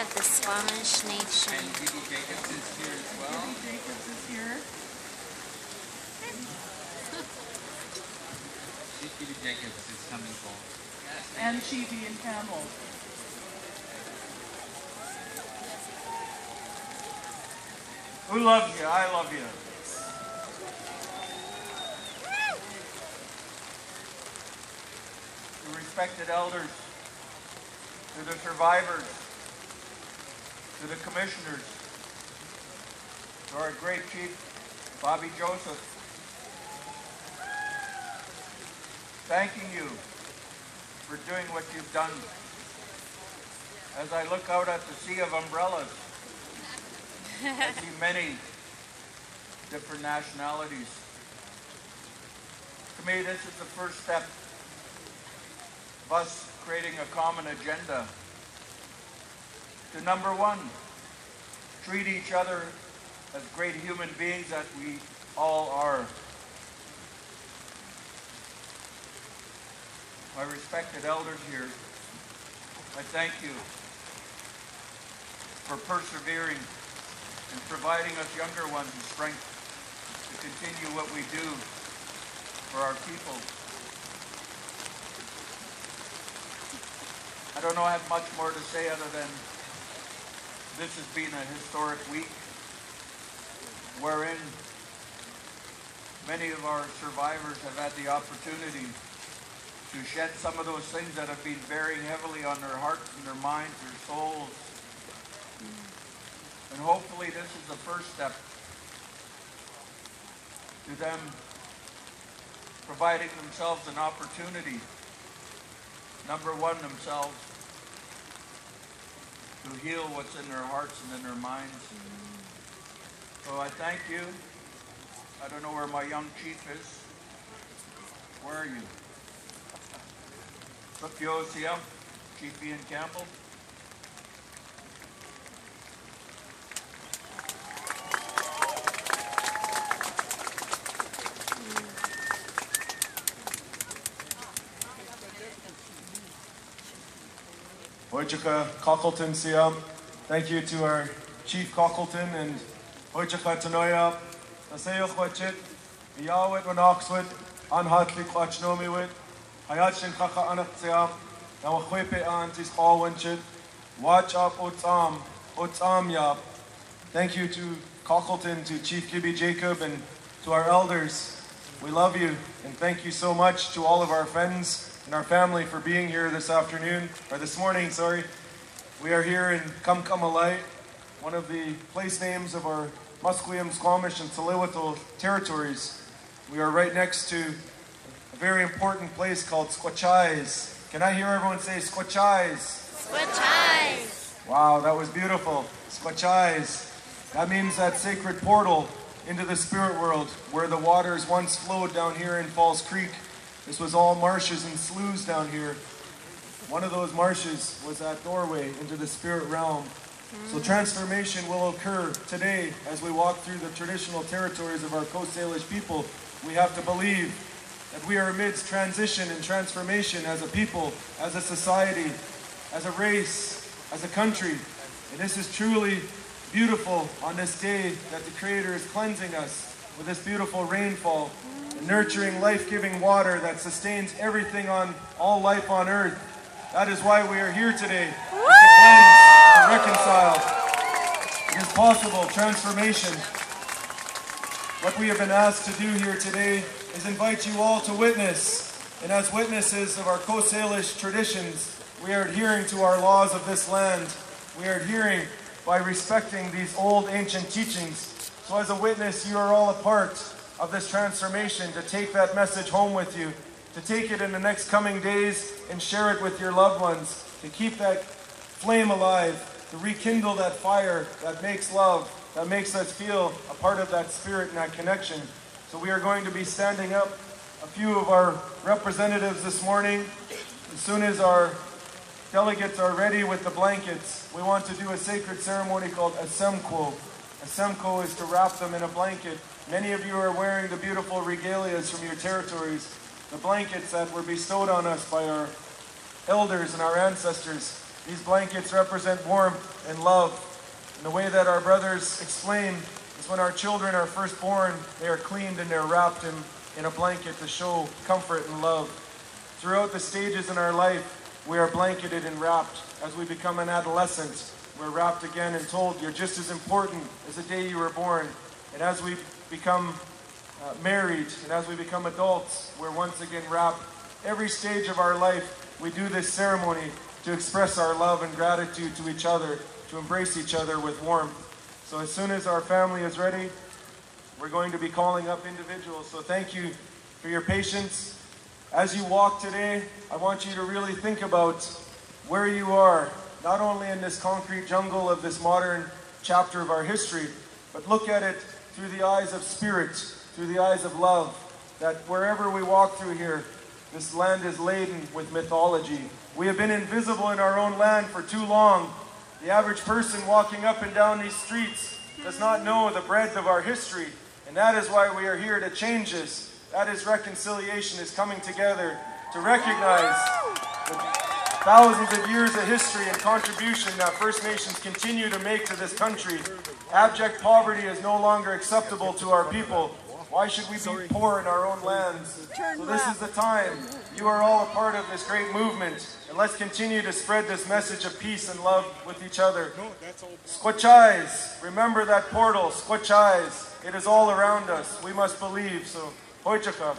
of the Squamish Nation. And Judy Jacobs is here as well. Jacobs is here. Chief Judy Jacobs is coming for. And Chief Ian Campbell. Who loves you? I love you. To respected elders, to the survivors, to the commissioners, to our great chief, Bobby Joseph, thanking you for doing what you've done. As I look out at the sea of umbrellas, I see many different nationalities. To me, this is the first step of us creating a common agenda. To number one, treat each other as great human beings that we all are. My respected elders here, I thank you for persevering and providing us younger ones the strength to continue what we do for our people. I don't know I have much more to say other than this has been a historic week wherein many of our survivors have had the opportunity to shed some of those things that have been bearing heavily on their hearts and their minds, their souls. And hopefully this is the first step to them providing themselves an opportunity, number one, themselves, to heal what's in their hearts and in their minds. So I thank you. I don't know where my young chief is. Where are you? Sukyosia, Chief Ian Campbell. Wojciech Cockleton Siam. Thank you to our Chief Cockleton and Wojciech Tanoya. Naseyo Wojcik, Iyawit Wanoxwit, Anhatli Kwachnomiwit, Hayachin Kaka Anak Siam, Nawakwepe Antis Hallwinchit, Watch Up Otam, Otam Yap. Thank you to Cockleton, to Chief Gibby Jacob, and to our elders. We love you, and thank you so much to all of our friends and our family for being here this afternoon, or this morning, sorry. We are here in Kamkamalai, one of the place names of our Musqueam, Squamish, and Tsleil-Waututh territories. We are right next to a very important place called Squachais. Can I hear everyone say Squachais? Squachais! Wow, that was beautiful. Squachais. That means that sacred portal into the spirit world where the waters once flowed down here in False Creek this was all marshes and sloughs down here. One of those marshes was that doorway into the spirit realm. So mm. transformation will occur today as we walk through the traditional territories of our Coast Salish people. We have to believe that we are amidst transition and transformation as a people, as a society, as a race, as a country. And this is truly beautiful on this day that the Creator is cleansing us with this beautiful rainfall nurturing, life-giving water that sustains everything on all life on earth. That is why we are here today, to cleanse, to reconcile. It is possible, transformation. What we have been asked to do here today is invite you all to witness. And as witnesses of our Coast Salish traditions, we are adhering to our laws of this land. We are adhering by respecting these old ancient teachings. So as a witness, you are all a part of this transformation, to take that message home with you, to take it in the next coming days and share it with your loved ones, to keep that flame alive, to rekindle that fire that makes love, that makes us feel a part of that spirit and that connection. So we are going to be standing up a few of our representatives this morning. As soon as our delegates are ready with the blankets, we want to do a sacred ceremony called a semko. A is to wrap them in a blanket Many of you are wearing the beautiful regalias from your territories, the blankets that were bestowed on us by our elders and our ancestors. These blankets represent warmth and love. And the way that our brothers explain is when our children are first born, they are cleaned and they're wrapped in, in a blanket to show comfort and love. Throughout the stages in our life, we are blanketed and wrapped. As we become an adolescent, we're wrapped again and told you're just as important as the day you were born. And as we become uh, married and as we become adults, we're once again wrapped. Every stage of our life, we do this ceremony to express our love and gratitude to each other, to embrace each other with warmth. So as soon as our family is ready, we're going to be calling up individuals. So thank you for your patience. As you walk today, I want you to really think about where you are, not only in this concrete jungle of this modern chapter of our history, but look at it through the eyes of spirit, through the eyes of love, that wherever we walk through here, this land is laden with mythology. We have been invisible in our own land for too long. The average person walking up and down these streets does not know the breadth of our history, and that is why we are here to change this. That is reconciliation, is coming together to recognize thousands of years of history and contribution that First Nations continue to make to this country. Abject poverty is no longer acceptable to our people. Why should we be poor in our own lands? So this is the time. You are all a part of this great movement. And let's continue to spread this message of peace and love with each other. Squachais. Remember that portal. Squachais. It is all around us. We must believe. So, Hoichaka.